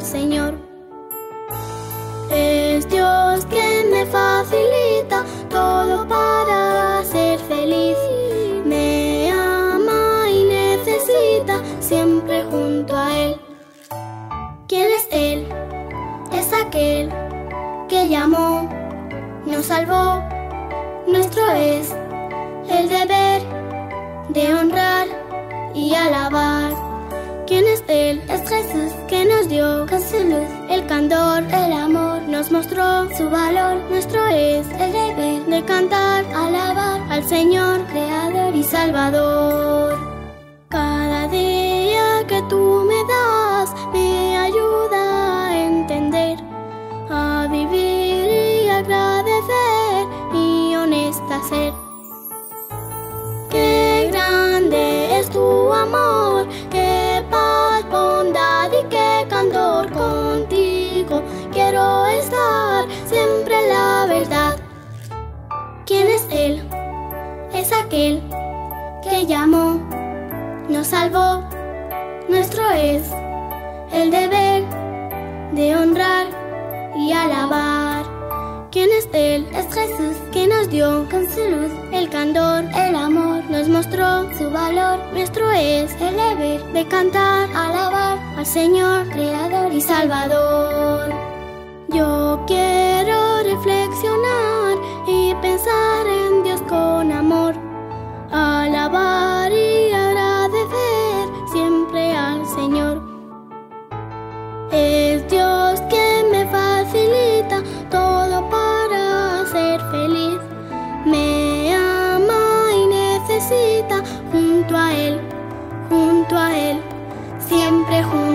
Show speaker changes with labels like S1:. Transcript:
S1: Señor. Es Dios quien me facilita todo para ser feliz. Me ama y necesita siempre junto a Él. ¿Quién es Él? Es aquel que llamó, nos salvó. Nuestro es el deber de honrar y alabar. ¿Quién es Él? Es Jesús que nos dio con su luz, el candor, el amor, nos mostró su valor. Nuestro es el deber de cantar, alabar al Señor, Creador y Salvador. Cada día que tú me das me ayuda a entender, a vivir y agradecer y honesta ser. Aquel que llamó, nos salvó. Nuestro es el deber de honrar y alabar. ¿Quién es Él? Es Jesús que nos dio con su luz el candor, el amor, nos mostró su valor. Nuestro es el deber de cantar, alabar al Señor, Creador y Salvador. Es Dios que me facilita todo para ser feliz. Me ama y necesita junto a Él, junto a Él, siempre junto